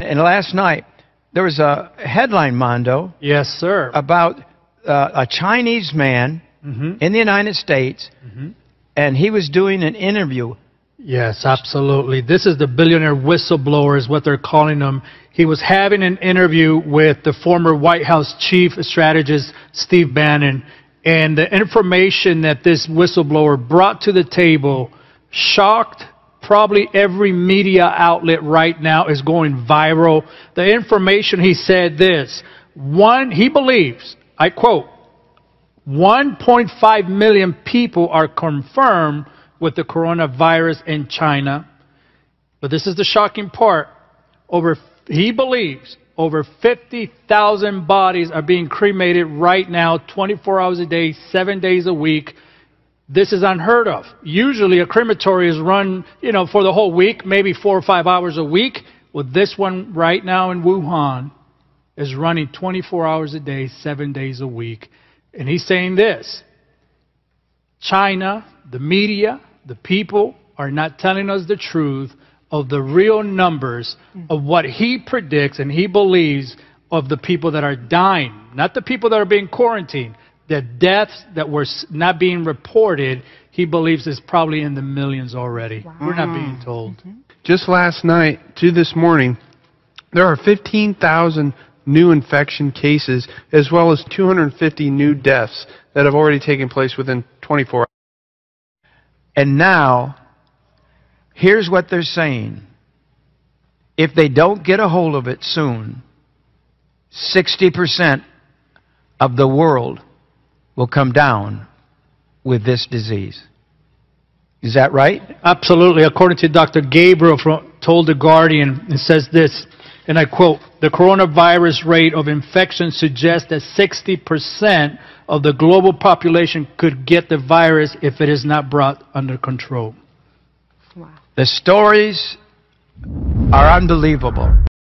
And last night, there was a headline, Mondo, Yes, sir. about uh, a Chinese man Mhm. in the United States, and he was doing an interview. Yes, absolutely. This is the billionaire whistleblower, is what they're calling him. He was having an interview with the former White House chief strategist, Steve Bannon, and the information that this whistleblower brought to the table shocked probably every media outlet right now is going viral. The information he said this, one, he believes, I quote, 1.5 million people are confirmed with the coronavirus in China. But this is the shocking part. Over, he believes over 50,000 bodies are being cremated right now, 24 hours a day, seven days a week. This is unheard of. Usually a crematory is run, you know, for the whole week, maybe four or five hours a week. Well, this one right now in Wuhan is running 24 hours a day, seven days a week. And he's saying this China, the media, the people are not telling us the truth of the real numbers mm. of what he predicts and he believes of the people that are dying, not the people that are being quarantined. The deaths that were not being reported, he believes is probably in the millions already. We're not being told. Mm-hmm. Just last night to this morning, there are 15,000 new infection cases as well as 250 new deaths that have already taken place within 24 hours. And now, here's what they're saying. If they don't get a hold of it soon, 60% of the world will come down with this disease. Is that right? Absolutely. According to Dr. Gabriel from, told The Guardian, it says this, and I quote, the coronavirus rate of infection suggests that 60% of the global population could get the virus if it is not brought under control. Wow. The stories are unbelievable.